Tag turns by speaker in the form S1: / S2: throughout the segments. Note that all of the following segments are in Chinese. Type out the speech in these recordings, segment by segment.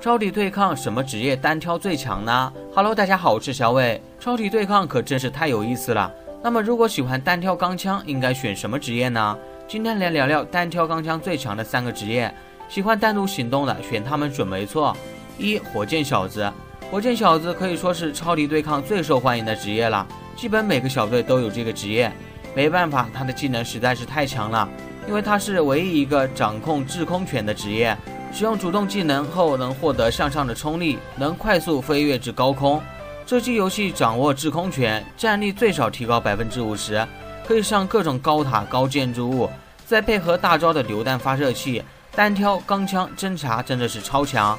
S1: 超体对抗什么职业单挑最强呢？Hello，大家好，我是小伟。超体对抗可真是太有意思了。那么如果喜欢单挑钢枪，应该选什么职业呢？今天来聊聊单挑钢枪最强的三个职业。喜欢单独行动的，选他们准没错。一、火箭小子。火箭小子可以说是超体对抗最受欢迎的职业了，基本每个小队都有这个职业。没办法，他的技能实在是太强了，因为他是唯一一个掌控制空权的职业。使用主动技能后，能获得向上的冲力，能快速飞跃至高空。这期游戏掌握制空权，战力最少提高百分之五十，可以上各种高塔、高建筑物。再配合大招的榴弹发射器，单挑钢枪侦察真的是超强。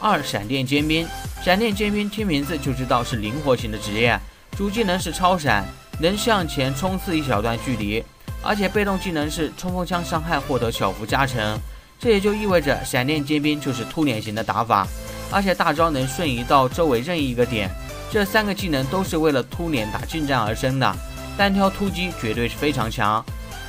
S1: 二闪电尖兵，闪电尖兵听名字就知道是灵活型的职业，主技能是超闪，能向前冲刺一小段距离，而且被动技能是冲锋枪伤害获得小幅加成。这也就意味着闪电尖兵就是突脸型的打法，而且大招能瞬移到周围任意一个点。这三个技能都是为了突脸打近战而生的，单挑突击绝对是非常强。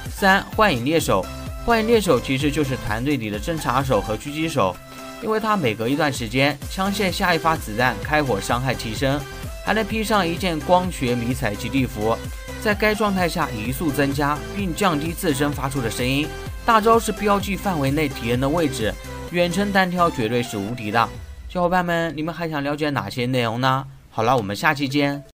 S1: 三幻影猎手，幻影猎手其实就是团队里的侦察手和狙击手，因为他每隔一段时间枪械下一发子弹开火伤害提升，还能披上一件光学迷彩基地服，在该状态下移速增加并降低自身发出的声音。大招是标记范围内敌人的位置，远程单挑绝对是无敌的。小伙伴们，你们还想了解哪些内容呢？好了，我们下期见。